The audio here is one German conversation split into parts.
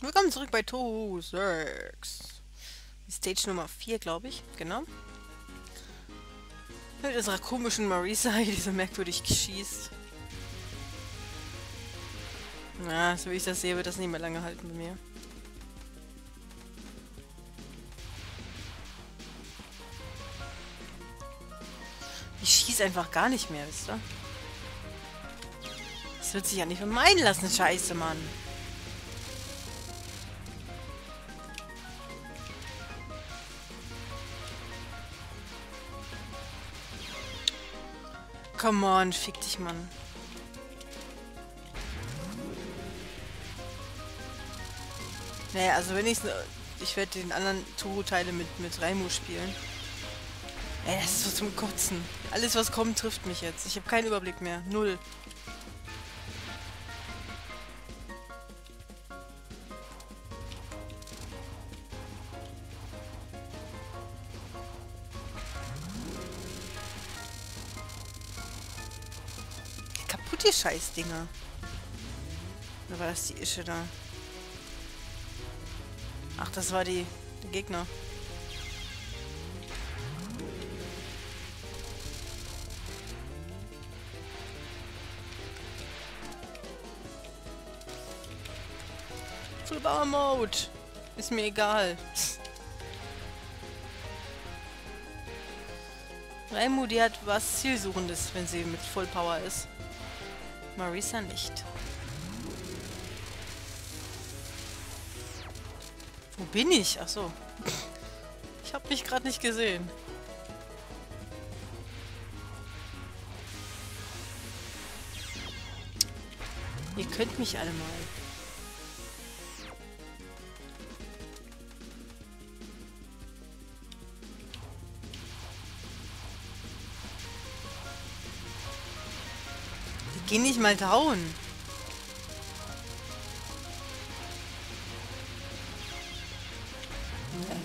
Willkommen zurück bei Toho 6. Stage Nummer 4, glaube ich. Genau. Mit unserer komischen Marisa, die so merkwürdig schießt. Na, so wie ich das sehe, wird das nicht mehr lange halten bei mir. Ich schieße einfach gar nicht mehr, wisst ihr? Das wird sich ja nicht vermeiden lassen, scheiße, Mann. Come on, fick dich, Mann. Naja, also wenn ich ich werde den anderen Togo-Teile mit, mit Raimu spielen. Ey, das ist so zum Kotzen. Alles, was kommt, trifft mich jetzt. Ich habe keinen Überblick mehr. Null. Kaputt die Scheißdinger. Oder war das die Ische da? Ach, das war die, der Gegner. Full Power Mode. Ist mir egal. Raimu, die hat was Zielsuchendes, wenn sie mit Full Power ist. Marisa nicht. Wo bin ich? Ach so. Ich habe mich gerade nicht gesehen. Ihr könnt mich alle mal. Gehen nicht mal down.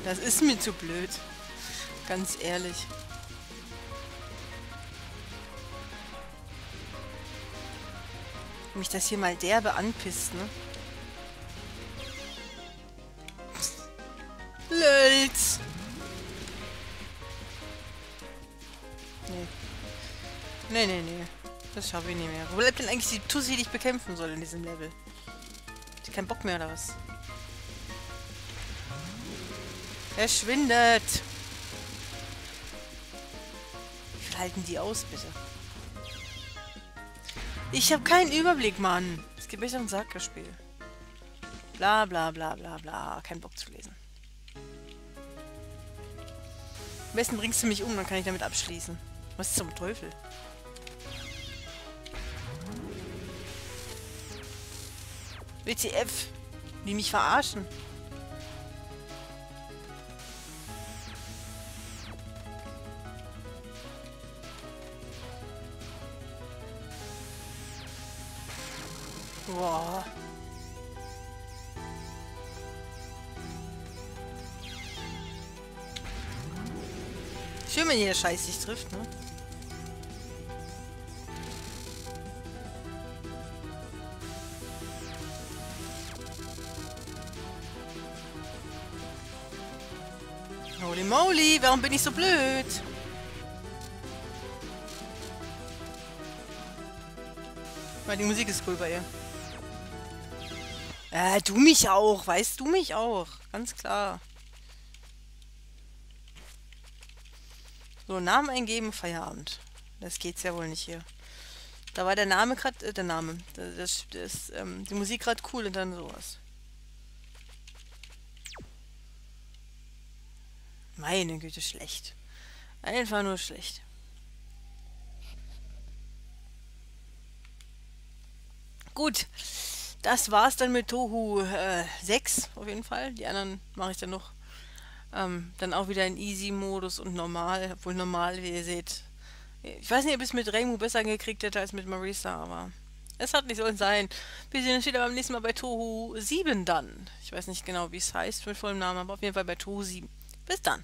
Das ist mir zu blöd. Ganz ehrlich. Mich das hier mal derbe anpisst, ne? Lölz! Nee. Nee, nee, nee. Das schaffe ich nicht mehr. Wo bleibt denn eigentlich die Tussi, die ich bekämpfen soll in diesem Level? Hat die keinen Bock mehr oder was? Verschwindet! Wie viel halten die aus, bitte? Ich habe keinen Überblick, Mann. Es gibt echt ein Sackgespiel. Bla bla bla bla bla. Kein Bock zu lesen. Am besten bringst du mich um, dann kann ich damit abschließen. Was zum Teufel? WTF? Wie mich verarschen? Boah. Schön, wenn jeder Scheiß sich trifft, ne? Holy moly, warum bin ich so blöd? Weil die Musik ist cool bei ihr. Äh, du mich auch. Weißt du mich auch. Ganz klar. So, Namen eingeben, Feierabend. Das geht's ja wohl nicht hier. Da war der Name gerade, äh, der Name, das, das, ähm, die Musik gerade cool und dann sowas. Meine Güte, schlecht. Einfach nur schlecht. Gut, das war's dann mit Tohu äh, 6 auf jeden Fall. Die anderen mache ich dann noch. Ähm, dann auch wieder in Easy-Modus und normal, obwohl normal, wie ihr seht. Ich weiß nicht, ob ich es mit Reimu besser gekriegt hätte als mit Marisa, aber es hat nicht sollen sein. Wir sehen uns wieder beim nächsten Mal bei Tohu 7 dann. Ich weiß nicht genau, wie es heißt mit vollem Namen, aber auf jeden Fall bei Tohu 7. Bis dann.